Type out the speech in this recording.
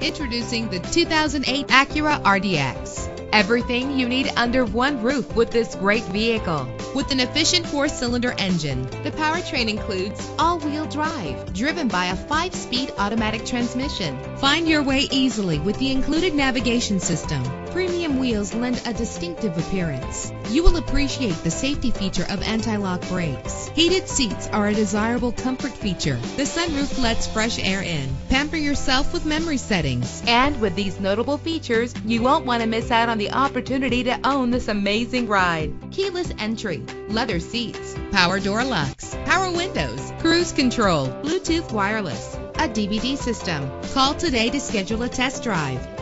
Introducing the 2008 Acura RDX. Everything you need under one roof with this great vehicle. With an efficient four-cylinder engine, the powertrain includes all-wheel drive, driven by a five-speed automatic transmission. Find your way easily with the included navigation system. Premium wheels lend a distinctive appearance. You will appreciate the safety feature of anti-lock brakes. Heated seats are a desirable comfort feature. The sunroof lets fresh air in. Pamper yourself with memory settings. And with these notable features, you won't want to miss out on the opportunity to own this amazing ride. Keyless entry, leather seats, power door locks, power windows, cruise control, Bluetooth wireless, a DVD system. Call today to schedule a test drive.